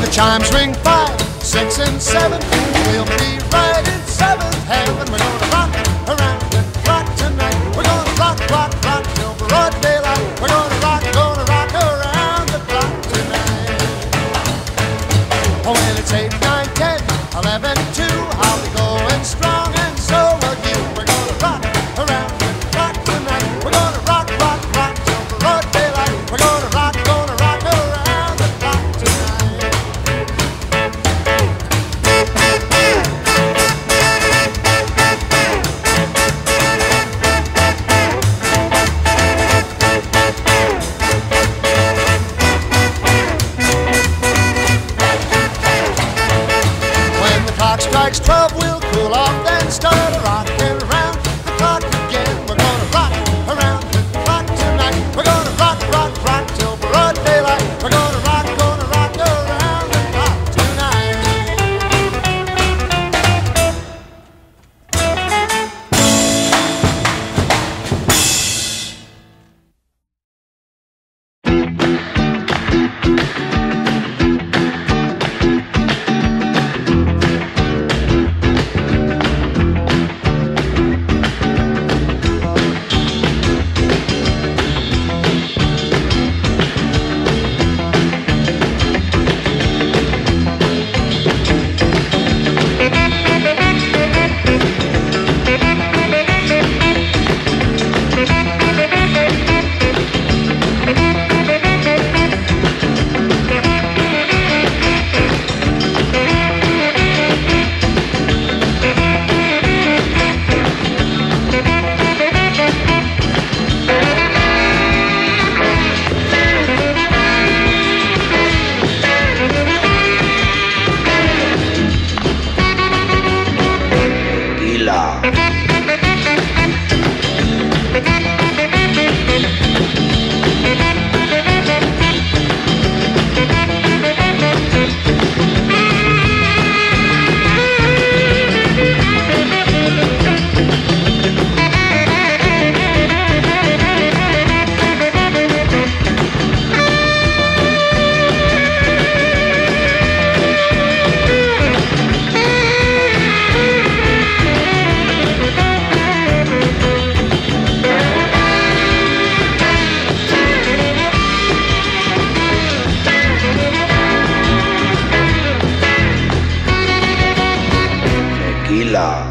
The chimes ring five, six, and seven. We'll be right in seventh heaven. We're gonna. Pax 12 tranquila.